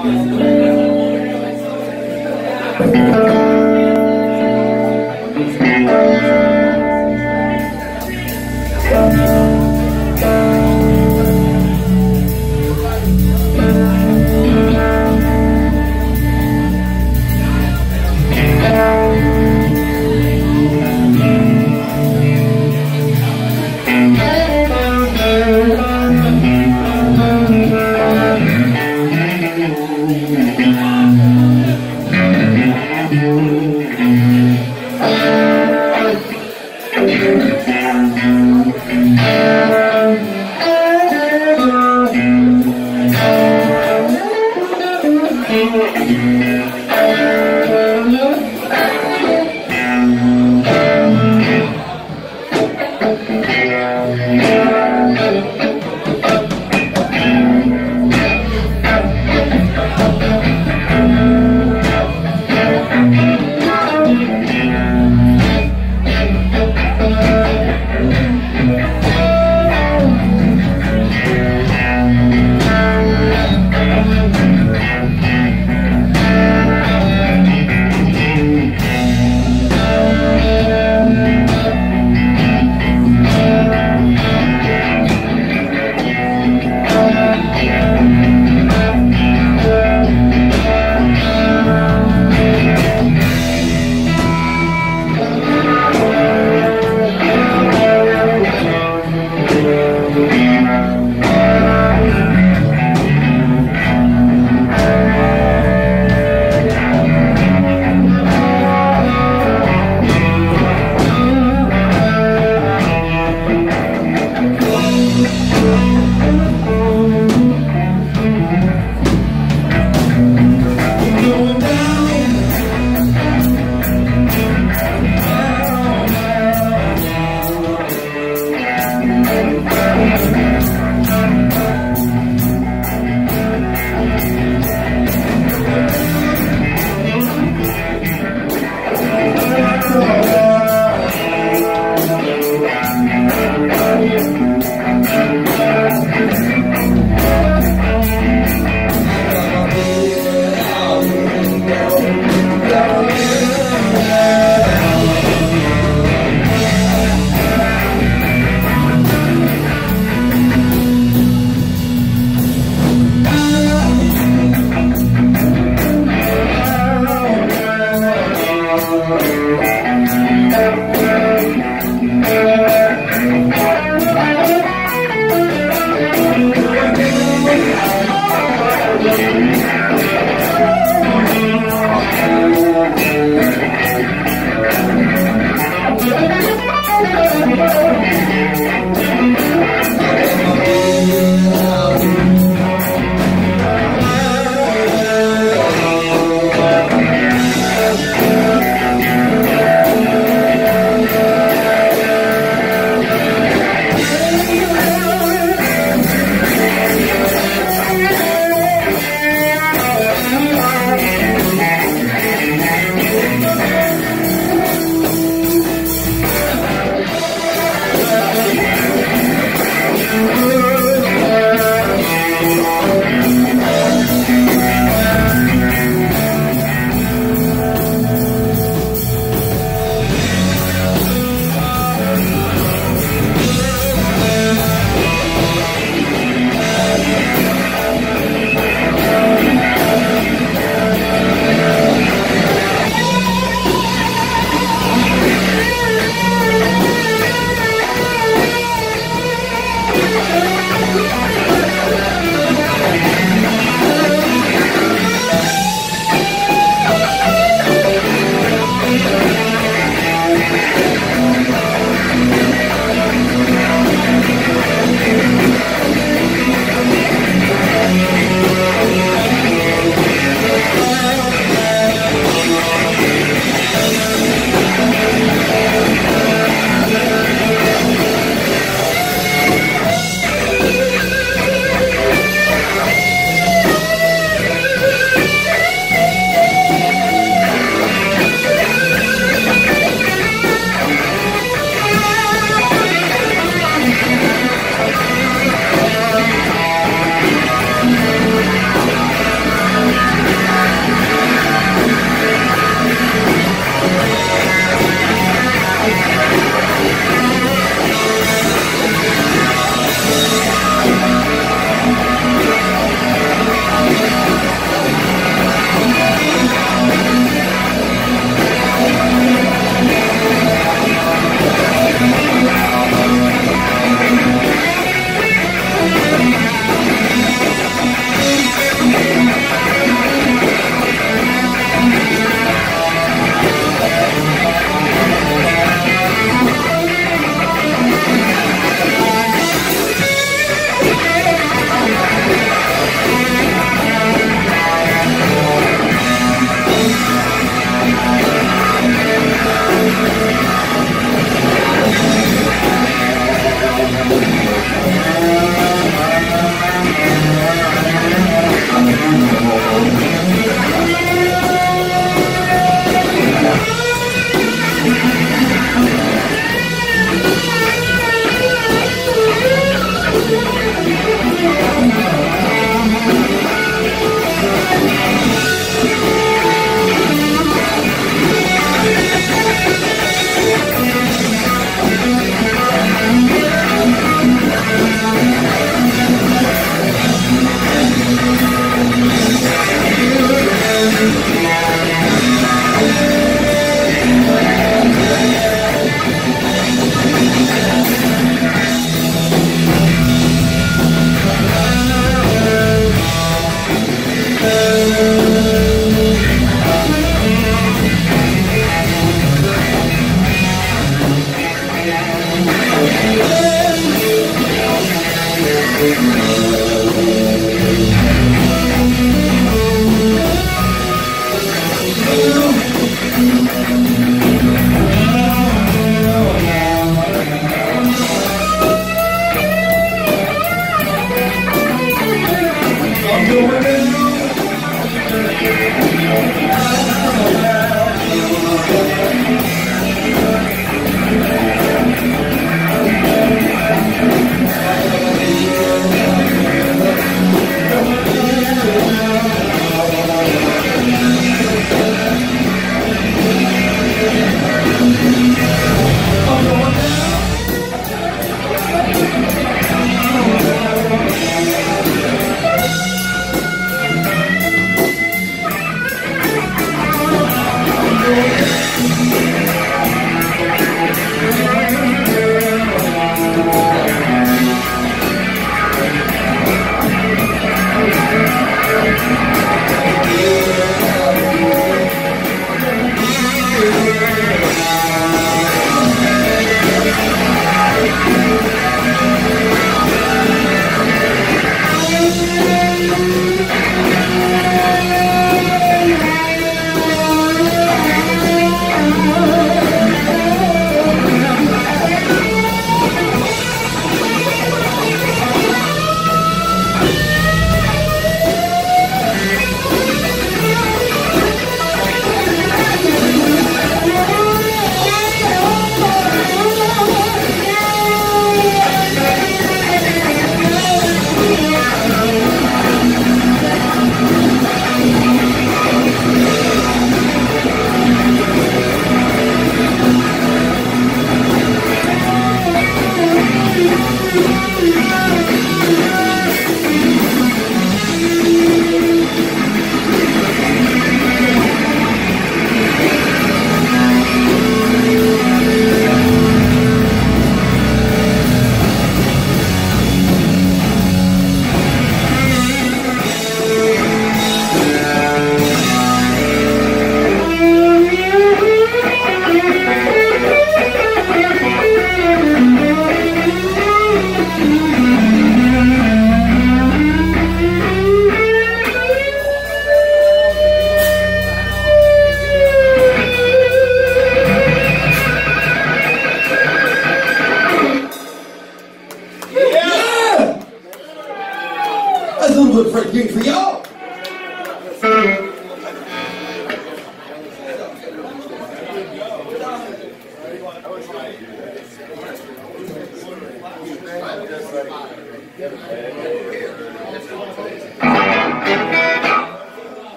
Thank you.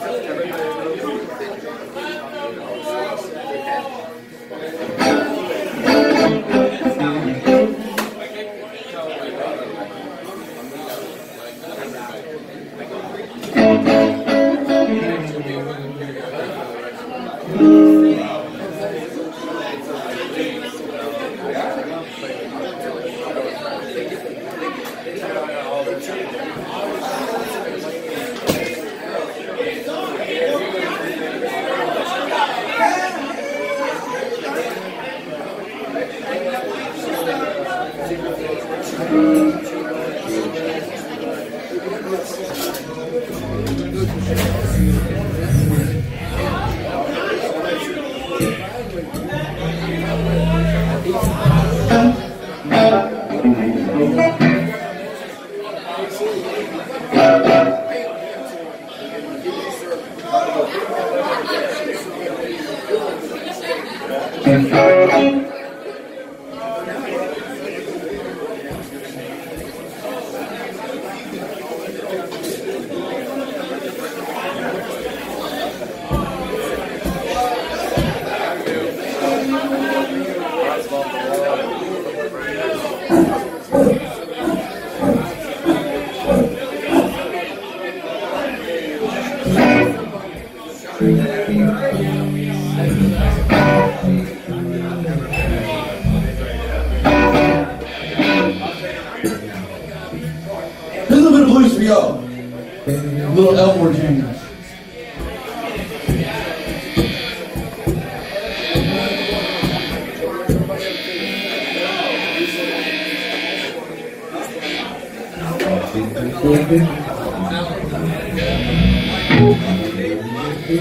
Gracias.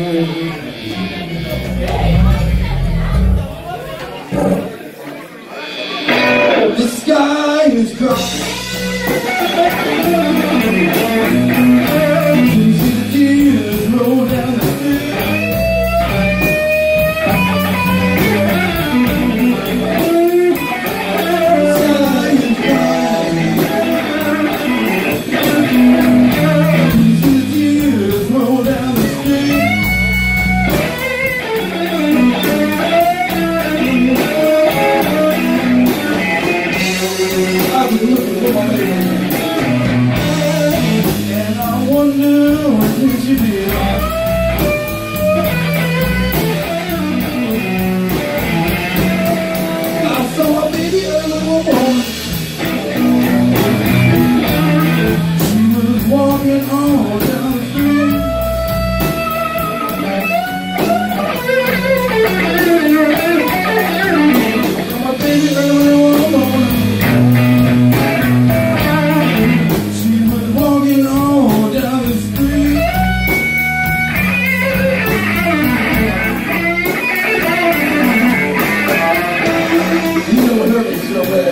The sky is crossed. no way.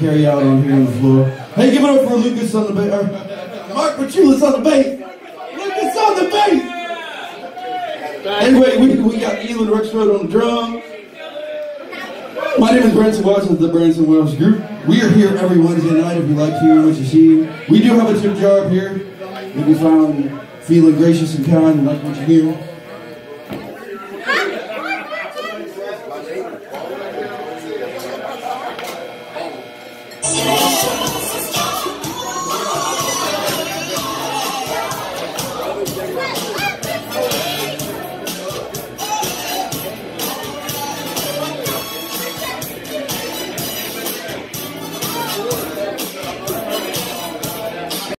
Out here taking care of y'all on here on the floor. Hey, give it up for Lucas on the bass. Marc Petrulis on the bass. Lucas on the bass. Anyway, we, we got Elyn Rexroth on the drum. My name is Branson Watson of the Branson Welsh Group. We are here every Wednesday night if you like hearing what you see. We do have a tip jar up here. If you found feeling gracious and kind and like what you hear.